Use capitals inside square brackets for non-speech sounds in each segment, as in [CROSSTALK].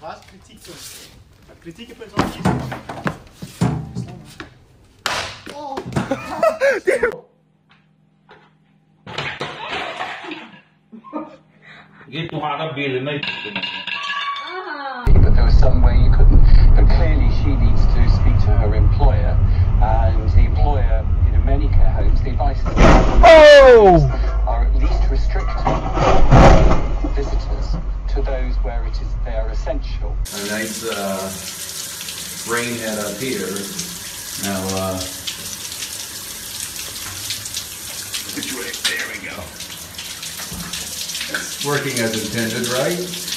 Was Kritik sonst? Kritik ist sonst nicht. Get to Arab Bill, mate. Some way rain head up here. Now, uh, situate. There we go. It's working as intended, right?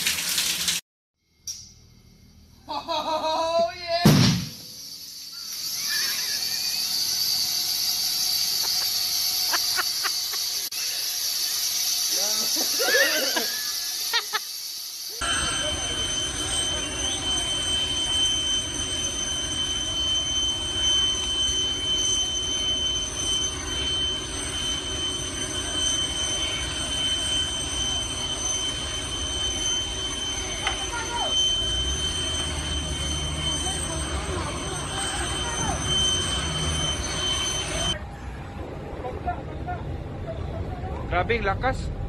Grabe [LAUGHS] Grabing lakas.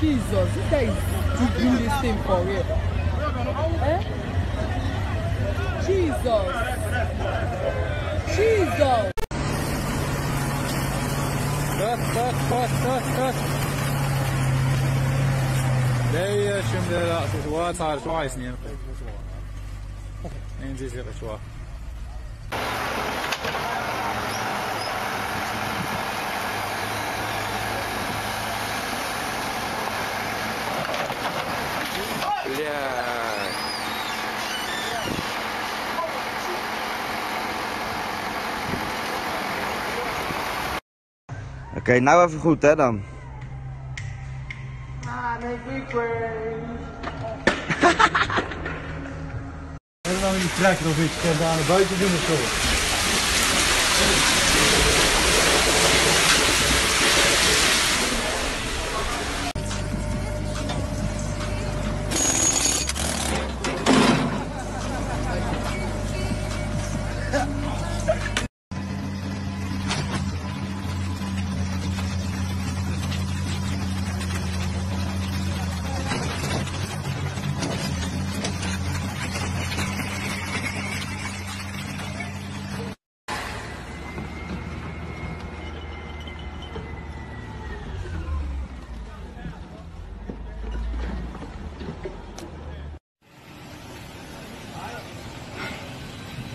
Jesus, this guy is doing this thing for real. Eh? Jesus. Jesus. Dur dur dur dur dur. ليش من الأسواق صار شوي سنين ينزل زي Yeah. Oké, okay, nou even goed hè dan. Ah, nee, Hebben we nou in de trekker of iets? Kunnen we aan de buiten doen of zo?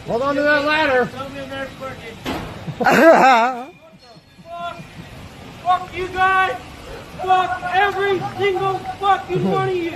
Hold on to that ladder. [LAUGHS] Fuck you guys! Fuck every single fucking one of you!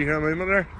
Zie je hem helemaal daar?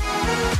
thank